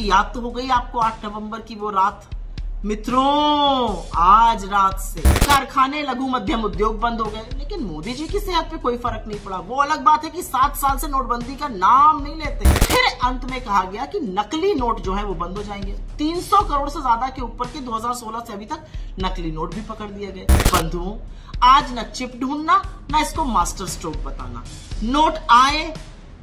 याद तो हो गई आपको 8 नवंबर की वो रात। मित्रों, आज रात से कारखाने, लघु मध्यम उद्योग बंद हो गए। लेकिन मोदी जी की सेहत पे कोई फ़र्क नहीं पड़ा। वो अलग बात है कि सात साल से नोटबंदी का नाम नहीं लेते। फिर अंत में कहा गया कि नकली नोट जो है वो बंद हो जाएँगे। 300 करोड़ से ज़्यादा के ऊपर के 2016 से अभी तक नकली नोट भी पकड़ दिए गए। बंधुओं, आज न चिप ढूंढना, न इसको मास्टर स्ट्रोक बताना। नोट आए,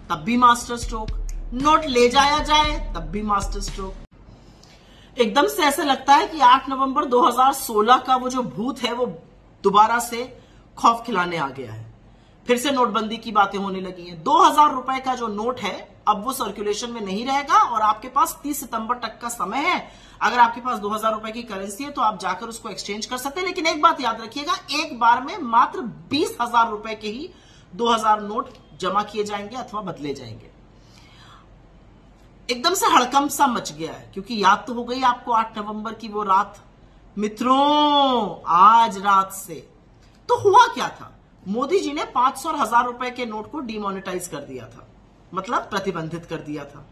तब भी मास्टर स्ट्रोक। नोट ले जाया जाए, तब भी मास्टर स्ट्रोक। एकदम से ऐसा लगता है कि 8 नवंबर 2016 का वो जो भूत है, वो दोबारा से खौफ खिलाने आ गया है। फिर से नोटबंदी की बातें होने लगी हैं। दो हज़ार रुपए का जो नोट है, अब वो सर्कुलेशन में नहीं रहेगा और आपके पास 30 सितंबर तक का समय है। अगर आपके पास दो हज़ार रुपए की करेंसी है तो आप जाकर उसको एक्सचेंज कर सकते हैं। लेकिन एक बात याद रखिएगा, एक बार में मात्र बीस हज़ार रुपए के ही दो हज़ार नोट जमा किए जाएँगे अथवा बदले जाएँगे। एकदम से हड़कम सा मच गया है, क्योंकि याद तो हो गई आपको 8 नवंबर की वो रात। मित्रों, आज रात से। तो हुआ क्या था? मोदी जी ने पाँच सौ हज़ार रुपए के नोट को डिमोनेटाइज कर दिया था मतलब प्रतिबंधित कर दिया था।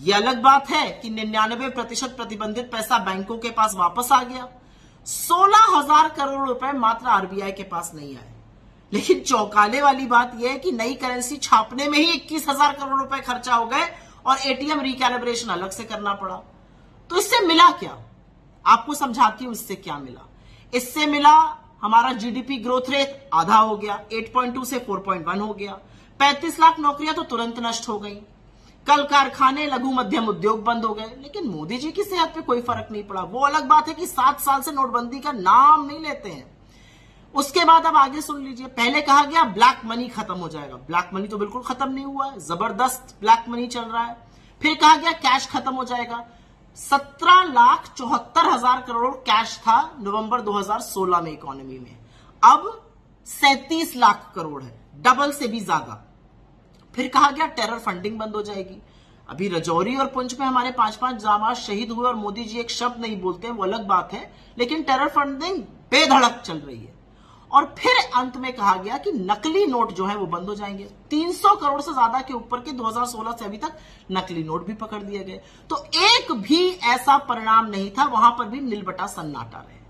यह अलग बात है कि निन्यानबे प्रतिशत प्रतिबंधित पैसा बैंकों के पास वापस आ गया। सोलह हज़ार करोड़ रुपए मात्र आरबीआई के पास नहीं आए। लेकिन चौंकाने वाली बात यह है कि नई करेंसी छापने में ही इक्कीस हज़ार करोड़ रुपए खर्चा हो गए और एटीएम रिकैलिब्रेशन अलग से करना पड़ा। तो इससे मिला क्या? आपको समझाती हूँ इससे क्या मिला। इससे मिला हमारा जीडीपी ग्रोथ रेट आधा हो गया 8.2 से 4.1 हो गया। 35 लाख नौकरियाँ तो तुरंत नष्ट हो गई। कल कारखाने, लघु मध्यम उद्योग बंद हो गए। लेकिन मोदी जी की सेहत पे कोई फ़र्क नहीं पड़ा। वो अलग बात है कि सात साल से नोटबंदी का नाम नहीं लेते हैं। उसके बाद अब आगे सुन लीजिए। पहले कहा गया ब्लैक मनी खत्म हो जाएगा। ब्लैक मनी तो बिल्कुल खत्म नहीं हुआ है। ज़बरदस्त ब्लैक मनी चल रहा है। फिर कहा गया कैश खत्म हो जाएगा। सत्रह लाख चौहत्तर हज़ार करोड़ कैश था नवंबर 2016 में इकोनॉमी में। अब सैतीस लाख करोड़ है। डबल से भी ज़्यादा। फिर कहा गया टेरर फंडिंग बंद हो जाएगी। अभी रजौरी और पुंछ में हमारे पाँच पाँच जामाज शहीद हुए और मोदी जी एक शब्द नहीं बोलते वो अलग बात है। लेकिन टेरर फंडिंग बेधड़क चल रही है। और फिर अंत में कहा गया कि नकली नोट जो है वो बंद हो जाएँगे। 300 करोड़ से ज़्यादा के ऊपर के 2016 से अभी तक नकली नोट भी पकड़ दिए गए। तो एक भी ऐसा परिणाम नहीं था, वहाँ पर भी नीलबटा सन्नाटा रहे।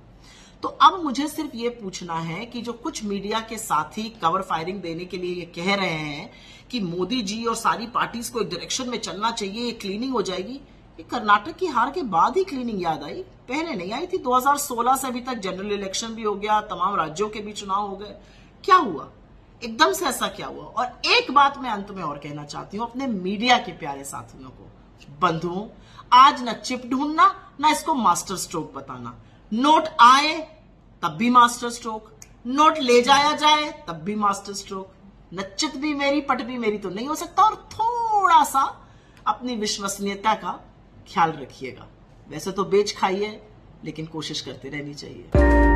तो अब मुझे सिर्फ़ ये पूछना है कि जो कुछ मीडिया के साथी कवर फायरिंग देने के लिए ये कह रहे हैं कि मोदी जी और सारी पार्टीज़ को एक डायरेक्शन में चलना चाहिए, ये क्लीनिंग हो जाएगी ये कर्नाटक की हार के बाद ही क्लीनिंग याद आई। पहले नहीं आई थी। 2016 से अभी तक जनरल इलेक्शन भी हो गया, तमाम राज्यों के भी चुनाव हो गए। क्या हुआ? एकदम से ऐसा क्या हुआ? और एक बात मैं अंत में और कहना चाहती हूँ, अपने मीडिया के प्यारे साथियों को, बंधुओं, आज न चिप ढूंढना, न इसको मास्टर स्ट्रोक बताना। नोट आए, तब भी मास्टर स्ट्रोक नोट ले जाया जाए, तब भी मास्टर स्ट्रोक नचित भी मेरी, पट भी मेरी तो नहीं हो सकता। और थोड़ा सा अपनी विश्वसनीयता का ख्याल रखिएगा। वैसे तो बेच खाइए लेकिन कोशिश करते रहनी चाहिए।